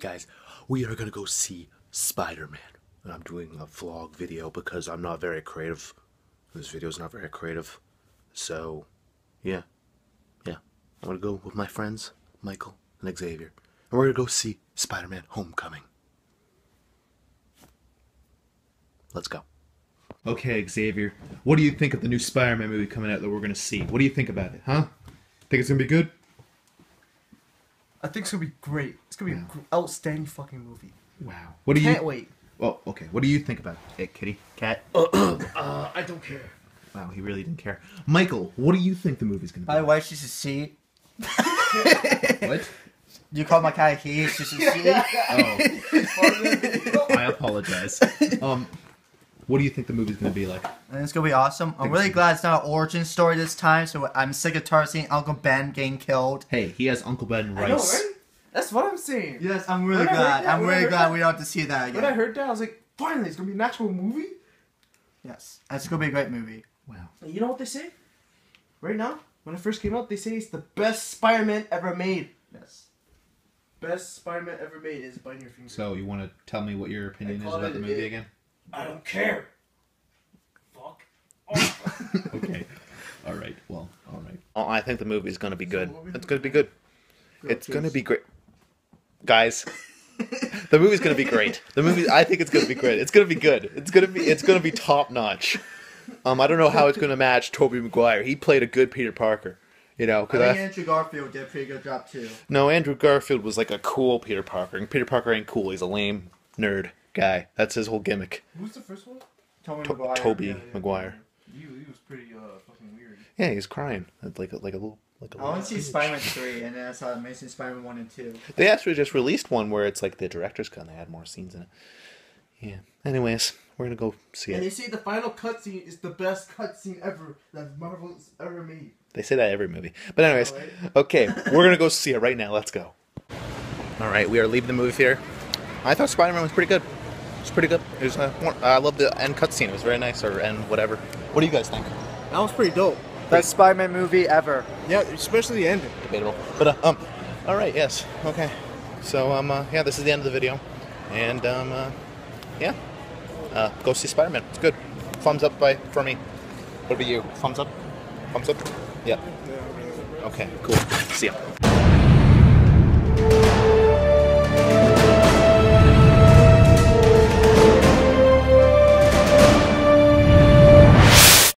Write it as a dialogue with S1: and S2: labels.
S1: guys, we are gonna go see Spider Man. And I'm doing a vlog video because I'm not very creative. This video is not very creative. So, yeah. Yeah. I'm gonna go with my friends, Michael and Xavier. And we're gonna go see Spider Man Homecoming. Let's go.
S2: Okay, Xavier, what do you think of the new Spider-Man movie coming out that we're gonna see? What do you think about it, huh? Think it's gonna be good?
S3: I think it's gonna be great. It's gonna be
S2: Yeah.
S3: a gr- outstanding fucking movie.
S2: Wow. What do
S3: Can't
S2: you?
S3: wait.
S2: Well, okay. What do you think about it, kitty, cat?
S3: Uh, I don't care.
S2: Wow, he really didn't care. Michael, what do you think the movie's gonna be?
S4: By the way, she's a C.
S2: what?
S4: You call my cat he, she's a C.
S2: Oh, I apologize. Um, what do you think the movie's gonna be like?
S4: And it's gonna be awesome. I'm really glad it's not an origin story this time, so I'm sick of tired of seeing Uncle Ben getting killed.
S2: Hey, he has Uncle Ben
S3: I know,
S2: Rice.
S3: right? That's what I'm saying.
S4: Yes, I'm really
S3: When I heard
S4: glad.
S3: that-
S4: I'm
S3: when I
S4: really
S3: heard
S4: glad
S3: that-
S4: we don't have to see that
S3: When I heard that, I was like, finally, it's gonna be an actual movie.
S4: Yes, it's gonna be a great movie.
S2: Wow.
S3: And you know what they say? Right now, when it first came out, they say it's the best Spider-Man ever made.
S4: Yes.
S3: Best Spider-Man ever made is Biting Your Finger.
S2: So you want to tell me what your opinion
S3: I
S2: is
S3: call
S2: about
S3: it
S2: the movie
S3: it.
S2: again?
S3: I don't care. Fuck.
S2: okay. All right. Well. All right.
S1: Oh, I think the movie's gonna be good.
S3: what
S1: It's gonna be good. It's gonna be great. Guys, the movie's gonna be great. The movie, I think it's gonna be great. It's gonna be good. It's gonna be, it's gonna be top notch. Um, I don't know how it's gonna match Tobey Maguire. He played a good Peter Parker. You know, because I
S4: think
S1: I,
S4: Andrew Garfield did a pretty good job too.
S1: no, Andrew Garfield was like a cool Peter Parker, and Peter Parker ain't cool. He's a lame nerd guy. That's his whole gimmick.
S3: Who's the first one?
S4: Tobey
S1: To-
S4: Maguire.
S1: Tobey
S3: Yeah, yeah.
S1: Maguire.
S3: He, he was pretty uh fucking weird.
S1: Yeah, he's crying like a, like a little like a
S4: I want to see Spider-Man 3, and then I saw Amazing Spider-Man 1 and 2.
S1: They actually just released one where it's like the director's cut and they had more scenes in it. Yeah. Anyways, we're gonna go see it.
S3: And they say the final cutscene is the best cutscene ever that Marvel's ever made.
S1: They say that every movie. But anyways,
S3: Alright.
S1: okay, we're gonna go see it right now. Let's go. All right, we are leaving the movie theater. I thought Spider-Man was pretty good. It's pretty good. It was. Uh, I love the end cutscene. It was very nice, or end whatever. What do you guys think?
S3: That was pretty dope.
S4: Best Spider-Man movie ever.
S3: Yeah, especially the ending.
S1: Debatable. But uh, um, all right, yes, okay. So um, uh, yeah, this is the end of the video, and um, uh, yeah, uh, go see Spider-Man. It's good. Thumbs up by for me. What about you? Thumbs up. Thumbs up. Yeah. Okay. Cool. See ya.